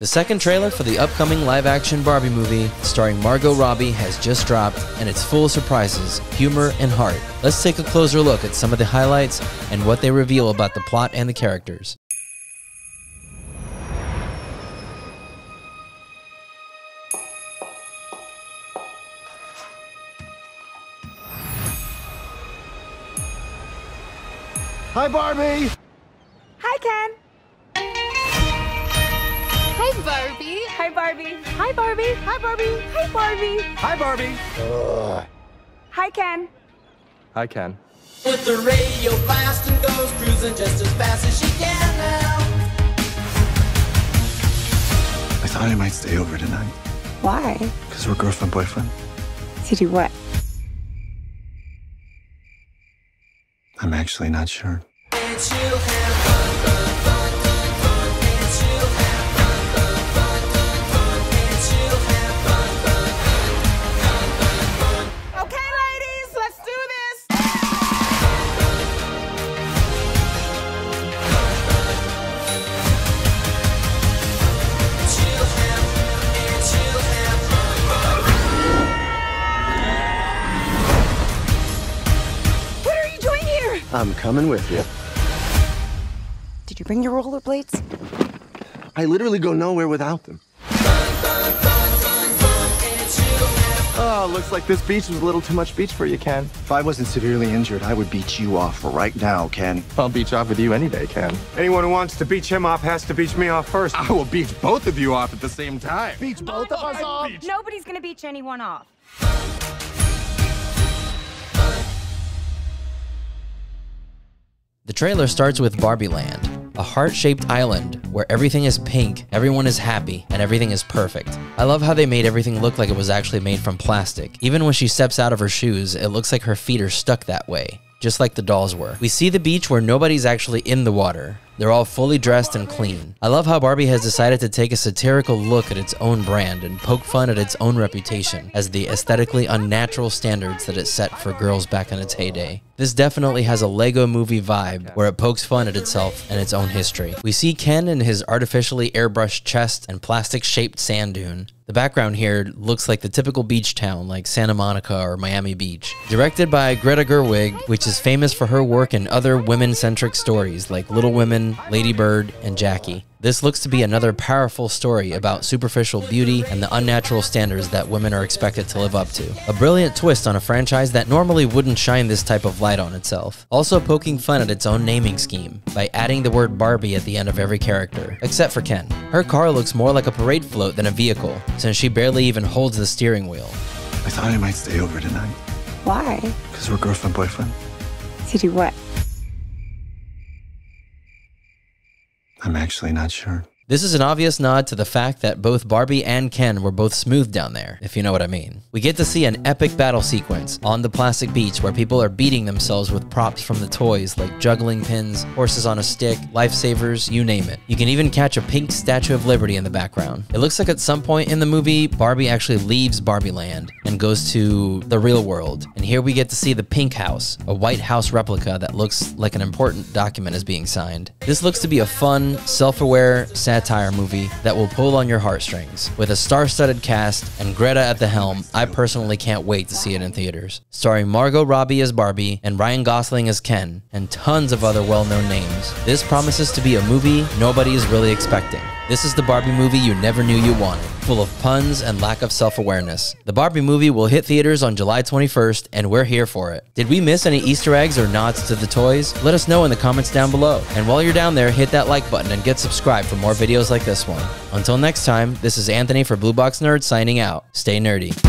The second trailer for the upcoming live action Barbie movie, starring Margot Robbie, has just dropped, and it's full of surprises, humor, and heart. Let's take a closer look at some of the highlights and what they reveal about the plot and the characters. Hi, Barbie! Hi, Ken. Hi, Barbie. Hi, Barbie. Hi, Barbie. Hi, Barbie. Hi, Barbie. Hi, Barbie! Hi, Ken. Hi, Ken. With the radio blast and goes cruising just as fast as she can now. I thought I might stay over tonight. Why? Because we're girlfriend boyfriend. To do what? I'm actually not sure. I'm coming with you. Did you bring your rollerblades? I literally go nowhere without them. Oh, looks like this beach was a little too much beach for you, Ken. If I wasn't severely injured, I would beat you off right now, Ken. I'll beach off with you any day, Ken. Anyone who wants to beach him off has to beach me off first. I will beach both of you off at the same time. Beats both of us off? Nobody's gonna beach anyone off. The trailer starts with Barbie Land, a heart shaped island where everything is pink, everyone is happy, and everything is perfect. I love how they made everything look like it was actually made from plastic. Even when she steps out of her shoes, it looks like her feet are stuck that way, just like the dolls were. We see the beach where nobody's actually in the water. They're all fully dressed and clean. I love how Barbie has decided to take a satirical look at its own brand and poke fun at its own reputation as the aesthetically unnatural standards that it set for girls back in its heyday. This definitely has a Lego movie vibe where it pokes fun at itself and its own history. We see Ken in his artificially airbrushed chest and plastic shaped sand dune. The background here looks like the typical beach town like Santa Monica or Miami Beach. Directed by Greta Gerwig, which is famous for her work in other women centric stories like Little Women, Lady Bird, and Jackie. This looks to be another powerful story about superficial beauty and the unnatural standards that women are expected to live up to. A brilliant twist on a franchise that normally wouldn't shine this type of light on itself. Also poking fun at its own naming scheme by adding the word Barbie at the end of every character, except for Ken. Her car looks more like a parade float than a vehicle, since she barely even holds the steering wheel. I thought I might stay over tonight. Why? Because we're girlfriend boyfriend. To do what? I'm actually not sure. This is an obvious nod to the fact that both Barbie and Ken were both smooth down there, if you know what I mean. We get to see an epic battle sequence on the plastic beach where people are beating themselves with props from the toys like juggling pins, horses on a stick, lifesavers, you name it. You can even catch a pink Statue of Liberty in the background. It looks like at some point in the movie, Barbie actually leaves Barbie Land and goes to the real world. And here we get to see the Pink House, a White House replica that looks like an important document is being signed. This looks to be a fun, self aware satire movie that will pull on your heartstrings. With a star studded cast and Greta at the helm, I personally can't wait to see it in theaters. Starring Margot Robbie as Barbie and Ryan Gosling as Ken, and tons of other well known names. This promises to be a movie nobody is really expecting. This is the Barbie movie you never knew you wanted, full of puns and lack of self awareness. The Barbie movie will hit theaters on July 21st, and we're here for it. Did we miss any Easter eggs or nods to the toys? Let us know in the comments down below. And while you're down there, hit that like button and get subscribed for more videos like this one. Until next time, this is Anthony for Blue Box Nerd signing out. Stay nerdy.